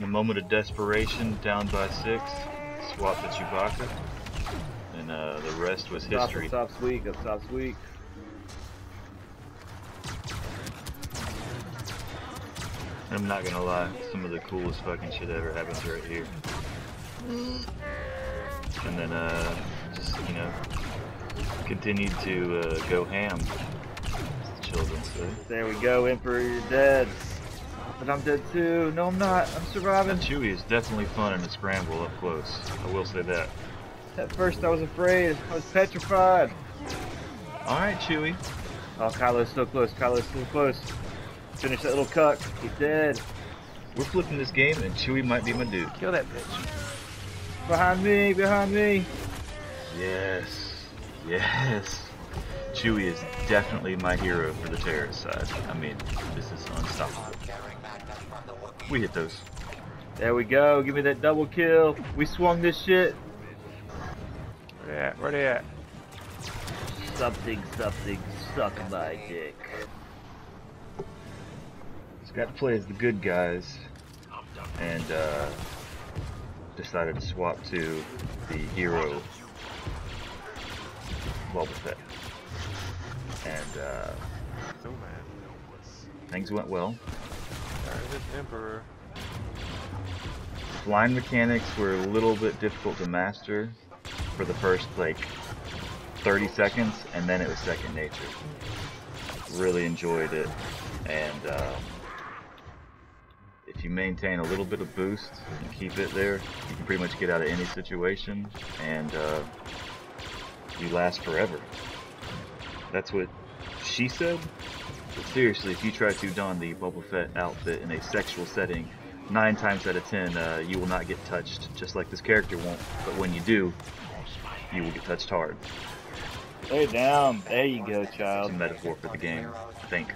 In a moment of desperation, down by six, swap to Chewbacca, and uh, the rest was history. stop, weak. Up stop's weak. I'm not gonna lie, some of the coolest fucking shit ever happens right here. And then, uh, just, you know, continued to uh, go ham. As the children say. There we go, Emperor, you're dead. But I'm dead too. No, I'm not. I'm surviving. And Chewie is definitely fun in a scramble up close. I will say that. At first, I was afraid. I was petrified. Alright, Chewie. Oh, Kylo's so close. Kylo's so close. Finish that little cuck. He's dead. We're flipping this game, and Chewie might be my dude. Kill that bitch. Behind me, behind me. Yes. Yes. Chewie is definitely my hero for the terrorist side. I mean, this is unstoppable. We hit those. There we go. Give me that double kill. We swung this shit. Where they at? Where they at? Something, something, suck my dick. Just got to play as the good guys, and uh, decided to swap to the hero Boba Fett. And uh, So things went well. Emperor. Flying mechanics were a little bit difficult to master for the first like 30 seconds, and then it was second nature. Really enjoyed it, and um, if you maintain a little bit of boost and keep it there, you can pretty much get out of any situation, and uh, you last forever. That's what she said. But seriously, if you try to don the Boba Fett outfit in a sexual setting, nine times out of ten, uh, you will not get touched, just like this character won't. But when you do, you will get touched hard. Lay down. There you go, child. It's a metaphor for the game, I think.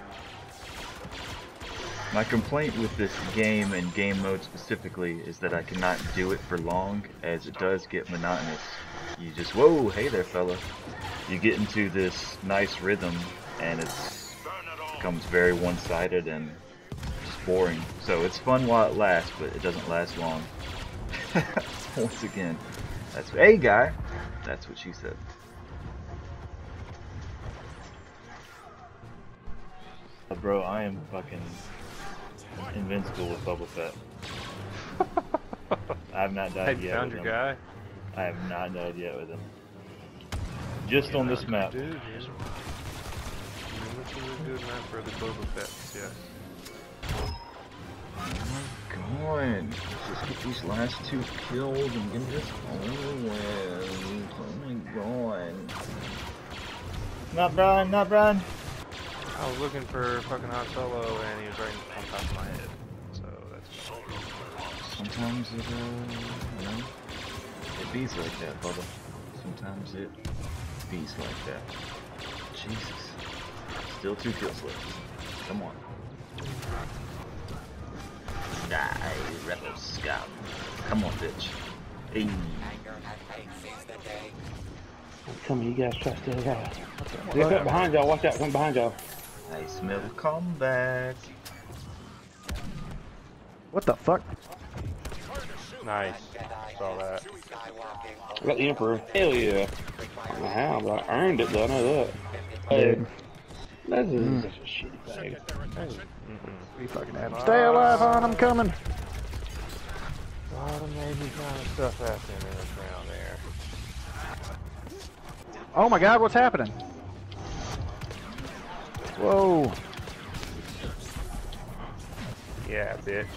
My complaint with this game and game mode specifically is that I cannot do it for long, as it does get monotonous. You just, whoa, hey there, fella. You get into this nice rhythm, and it becomes very one-sided and just boring. So it's fun while it lasts, but it doesn't last long. Once again, that's hey guy. That's what she said. Uh, Bro, I am fucking invincible with Boba Fett. I have not died Hey, yet. found with your him. guy. I have not died yet with him. Just on this map. Dude, dude. You look really good map for the Boba Fett, yes. going. Let's just get these last two kills and get this over with. Oh my god. Not Brian, not Brian. I was looking for fucking Han Solo and he was right on top of my head. So that's Solo. Sometimes it, uh, you know, it bees like that, Bubba. Sometimes it bees like that. Jesus. Still two kills left. Come on. Die, rebel scum. Come on, bitch. Hey. Come on, you guys try to stay alive. Look up behind y'all, watch out, come behind y'all. I smell comeback. What the fuck? Nice. Saw that. I got the Emperor. Hell yeah. I don't know how, but I earned it though, I know that. Dude. This is mm. such a shitty bag. We fucking had him. Stay alive, hon, I'm coming. A lot of maybe kind of stuff happening in this round there. Oh my god, what's happening? Whoa. Yeah, bitch.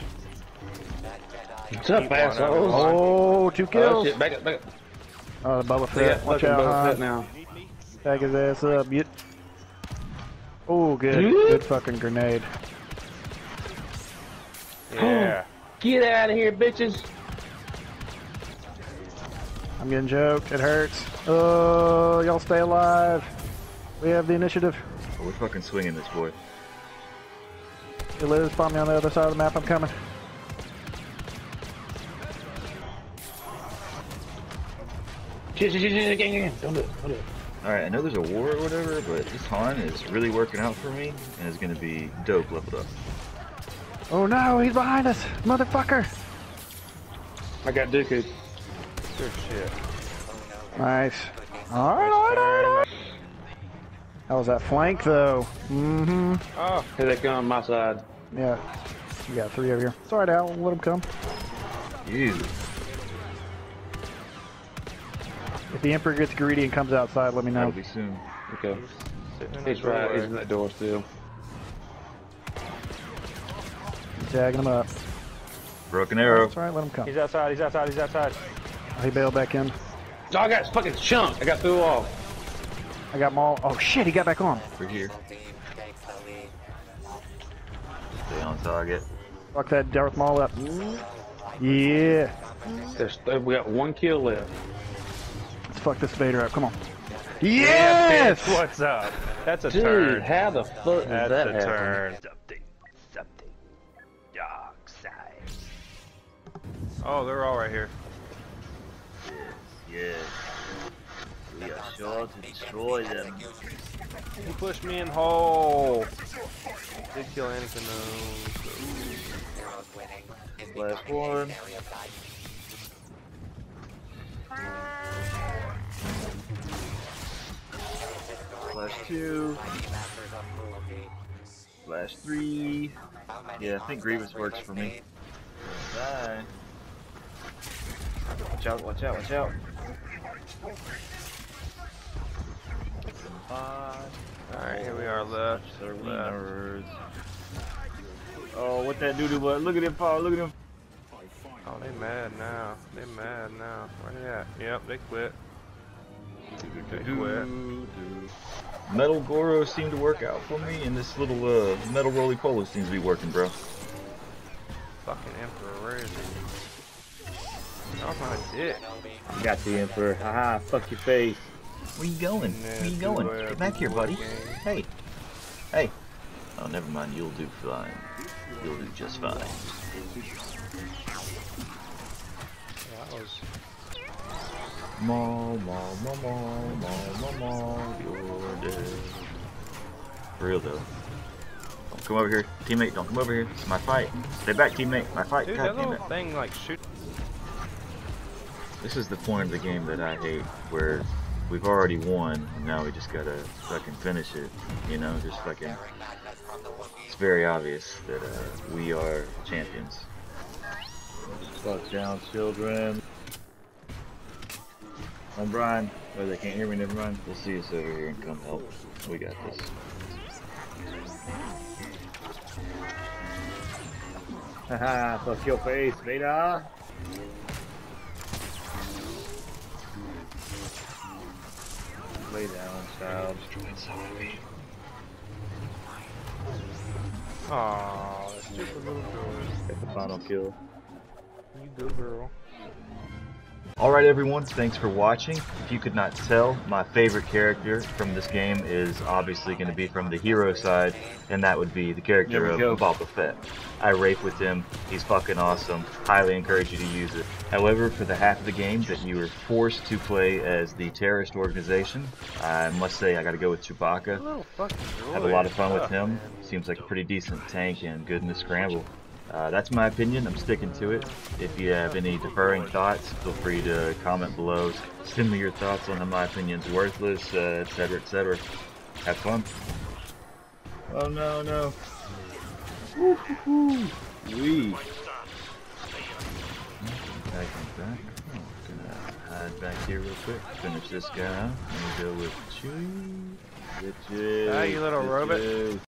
What's up, Keep on assholes? Oh, two Oh, kills. shit, back up, back up. Oh, the Boba They got Fett. Watch fucking out, Boba Fett now. Back his ass up. Get. Oh, good. Good. Good fucking grenade. Yeah. Get out of here, bitches. I'm getting joked. It hurts. Oh, y'all stay alive. We have the initiative. Oh, we're fucking swinging this boy. Hey, Liz, find me on the other side of the map. I'm coming. Shit, shit, shit, shit, gang, gang. Don't do it, don't do it. Alright, I know there's a war or whatever, but this Han is really working out for me and is gonna be dope leveled up. Oh no, he's behind us, motherfucker. I got Dooku. Good shit. Nice. All right, all right, all right, all right. How was that flank, though? Mm-hmm. Oh, Here they come, my side. Yeah. You got three over here. Sorry, all right, Al. Let them come. You. If the Emperor gets greedy and comes outside, let me know. That'll be soon. Okay. sitting He's the right. He's in that door still. Tagging him up. Broken arrow. That's all right, let him come. He's outside. He's outside. He's outside. Oh, he bailed back in. Oh, I got fucking chunked. I got threw off. I got Maul. Oh, shit, he got back on. We're here. Stay on target. Fuck that Darth Maul up. Yeah. There's, we got one kill left. Let's fuck this Vader up. Come on. Yeah, Yes! bitch, What's up? That's a Dude, turn. how the fuck did That's that a turn. Something. Something. Dark side. Oh, they're all right here. Yes. Yes. We are sure to destroy them. He pushed me in hole. Did kill Anakin though. Last one. Slash two. Slash three. Yeah, I think Grievous works for me. Bye. Watch out, watch out, watch out. Five. Alright, here we are left. They're Left. Oh, what that doo-doo was. Look at him fall, look at him. Oh, they mad now. They mad now. Where they at? Yep, they quit. They quit. Metal Goro seemed to work out for me, and this little uh, metal roly poly seems to be working, bro. Fucking Emperor, where is he? Off my dick. Got the Emperor. Haha, fuck your face. Where you going? Where you going? Get back here, buddy. Hey. Hey. Oh, never mind. You'll do fine. You'll do just fine. That was Maul, maul, maul, maul, maul, maul, maul, you're dead. For real, though. Don't come over here. Teammate, don't come over here. It's my fight. Stay back, teammate. My fight. Dude, God that little it. thing like shoot. This is the point of the game that I hate, where we've already won, and now we just gotta fucking finish it. You know, just fucking. It's very obvious that uh, we are champions. Fuck down, children. I'm Brian. Oh, they can't hear me, never mind. They'll see us over here and come help. We got this. Haha, fuck your face, Vader. Lay down, child. Aww, that stupid little girl. Get the final kill. You good girl. Alright everyone, thanks for watching. If you could not tell, my favorite character from this game is obviously going to be from the hero side, and that would be the character of go. Boba Fett. I rape with him, he's fucking awesome, highly encourage you to use it. However, for the half of the game that you were forced to play as the terrorist organization, I must say I gotta go with Chewbacca. Little fucking Have a lot of fun with him. Seems like a pretty decent tank and good in the scramble. Uh, that's my opinion. I'm sticking to it. If you have any deferring thoughts, feel free to comment below. Send me your thoughts on how my opinion's worthless, uh, etc., etc. Have fun. Oh no, no. Woo-hoo-hoo. Wee. Back and back. Oh, gonna hide back here real quick. Finish this guy. Let me go with Chewie. Bitches. Ah, you little robot. bitches.